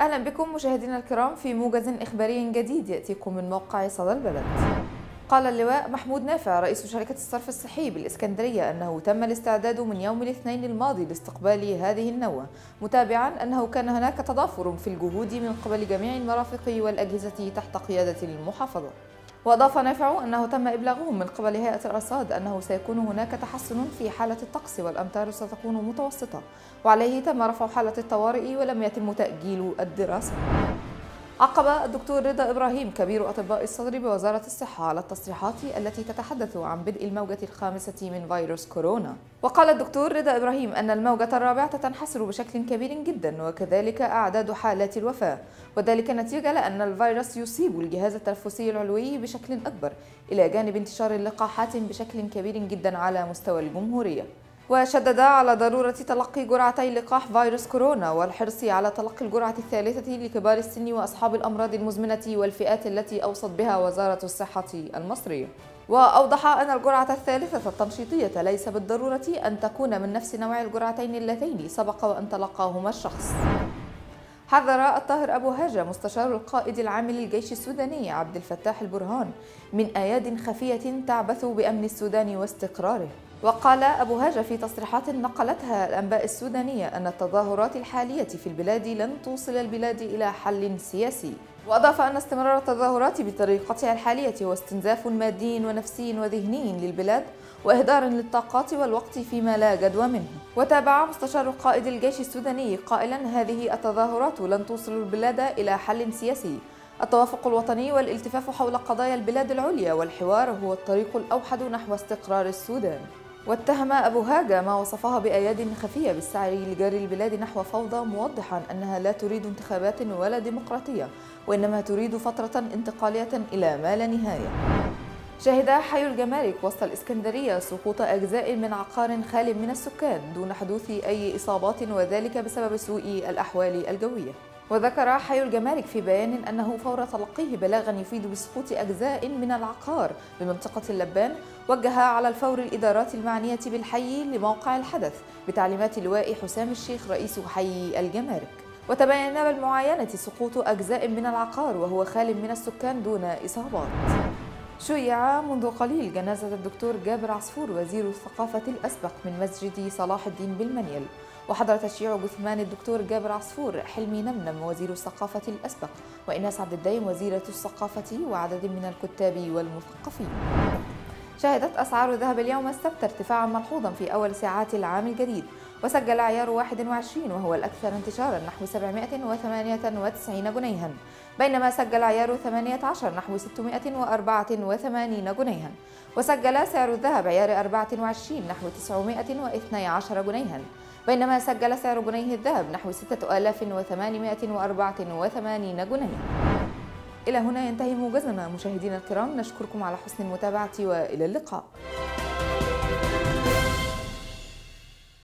أهلا بكم مشاهدينا الكرام في موجز إخباري جديد يأتيكم من موقع صدى البلد. قال اللواء محمود نافع رئيس شركة الصرف الصحي بالإسكندرية أنه تم الاستعداد من يوم الاثنين الماضي لاستقبال هذه النوة متابعا أنه كان هناك تضافر في الجهود من قبل جميع المرافق والأجهزة تحت قيادة المحافظة. وأضاف نافع أنه تم إبلاغهم من قبل هيئة الأرصاد أنه سيكون هناك تحسن في حالة الطقس والأمطار ستكون متوسطة وعليه تم رفع حالة الطوارئ ولم يتم تأجيل الدراسة. عقب الدكتور رضا إبراهيم كبير أطباء الصدر بوزارة الصحة على التصريحات التي تتحدث عن بدء الموجة الخامسة من فيروس كورونا. وقال الدكتور رضا إبراهيم أن الموجة الرابعة تنحسر بشكل كبير جدا وكذلك أعداد حالات الوفاة. وذلك نتيجة لأن الفيروس يصيب الجهاز التنفسي العلوي بشكل أكبر إلى جانب انتشار اللقاحات بشكل كبير جدا على مستوى الجمهورية. وشدد على ضرورة تلقي جرعتي لقاح فيروس كورونا والحرص على تلقي الجرعة الثالثة لكبار السن وأصحاب الأمراض المزمنة والفئات التي أوصت بها وزارة الصحة المصرية وأوضح أن الجرعة الثالثة التنشيطية ليس بالضرورة أن تكون من نفس نوع الجرعتين اللتين سبق وأن تلقاهما الشخص. حذر الطاهر أبو هاجة مستشار القائد العام للجيش السوداني عبد الفتاح البرهان من أياد خفية تعبث بأمن السودان واستقراره. وقال أبو هاجة في تصريحات نقلتها الأنباء السودانية أن التظاهرات الحالية في البلاد لن توصل البلاد إلى حل سياسي. وأضاف أن استمرار التظاهرات بطريقتها الحالية هو استنزاف مادي ونفسي وذهني للبلاد وإهدار للطاقات والوقت فيما لا جدوى منه. وتابع مستشار قائد الجيش السوداني قائلا هذه التظاهرات لن توصل البلاد إلى حل سياسي. التوافق الوطني والالتفاف حول قضايا البلاد العليا والحوار هو الطريق الأوحد نحو استقرار السودان. واتهم أبو هاجة ما وصفها بأياد خفية بالسعي لجري البلاد نحو فوضى موضحا أنها لا تريد انتخابات ولا ديمقراطية وإنما تريد فترة انتقالية إلى ما لا نهاية. شهد حي الجمارك وسط الإسكندرية سقوط أجزاء من عقار خال من السكان دون حدوث أي إصابات وذلك بسبب سوء الأحوال الجوية. وذكر حي الجمارك في بيان أنه فور تلقيه بلاغا يفيد بسقوط أجزاء من العقار بمنطقة اللبان وجه على الفور الإدارات المعنية بالحي لموقع الحدث بتعليمات اللواء حسام الشيخ رئيس حي الجمارك. وتبين بالمعاينة سقوط أجزاء من العقار وهو خال من السكان دون إصابات. شيع منذ قليل جنازة الدكتور جابر عصفور وزير الثقافة الأسبق من مسجد صلاح الدين بالمنيل. وحضر تشييع جثمان الدكتور جابر عصفور حلمي نمنم وزير الثقافة الأسبق وإناس عبد الدايم وزيرة الثقافة وعدد من الكتاب والمثقفين. شهدت أسعار الذهب اليوم السبت ارتفاعا ملحوظا في أول ساعات العام الجديد وسجل عيار 21 وهو الأكثر انتشارا نحو 798 جنيها بينما سجل عيار 18 نحو 684 جنيها وسجل سعر الذهب عيار 24 نحو 912 جنيها بينما سجل سعر جنيه الذهب نحو 6884 جنيها. إلى هنا ينتهي موجزنا مشاهدينا الكرام. نشكركم على حسن المتابعة وإلى اللقاء.